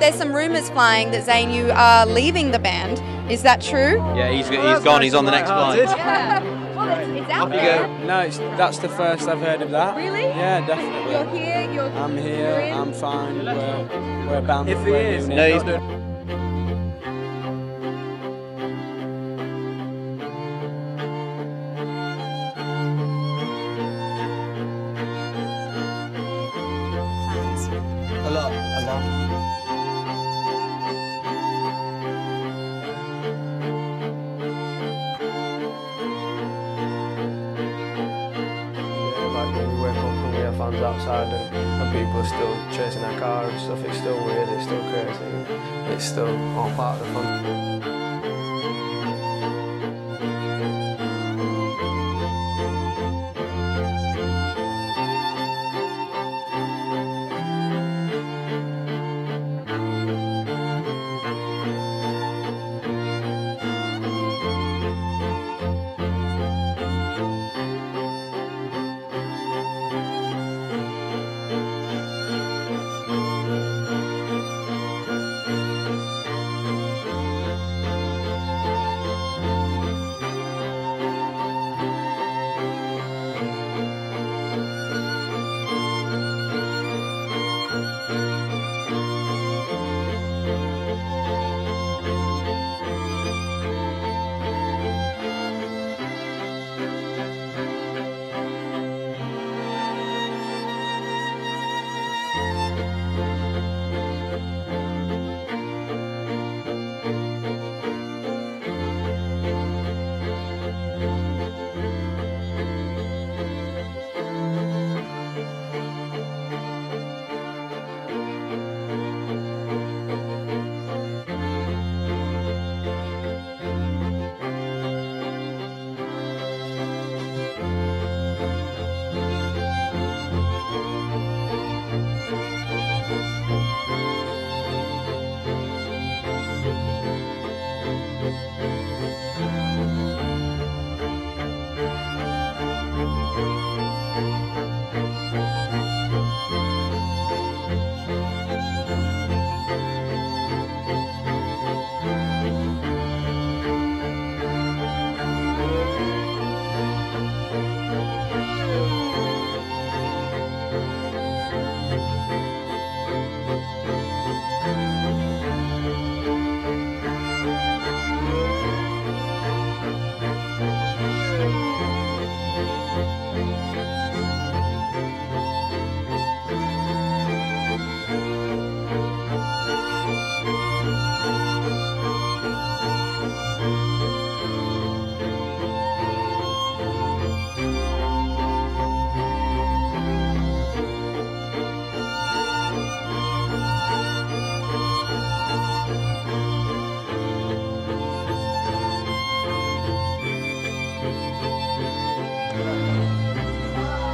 there's some rumours flying that Zayn, you are leaving the band. Is that true? Yeah, he's, he's gone. He's on the next flight. Well, it's, it's out Off you there. go. No, it's, that's the first I've heard of that. Really? Yeah, definitely. You're here. You're. I'm you're here. in? I'm fine. We're, we're bound. If he we're is, No, it. he's doing. Outside and, and people are still chasing our car and stuff, it's still weird, it's still crazy, it's still all part of the fun.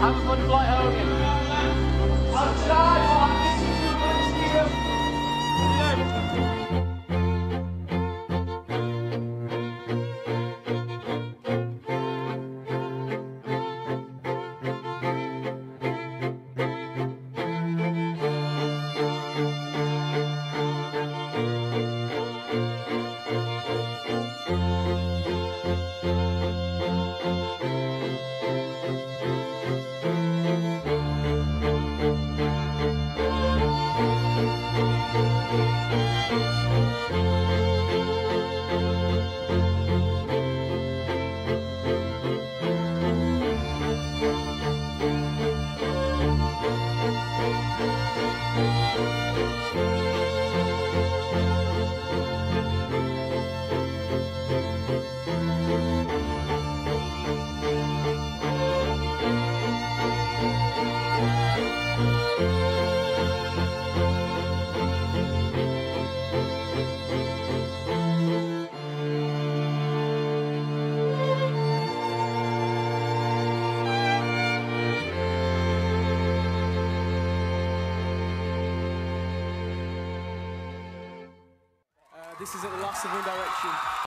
Have a fun flight, Hogan. This is at the last of Direction.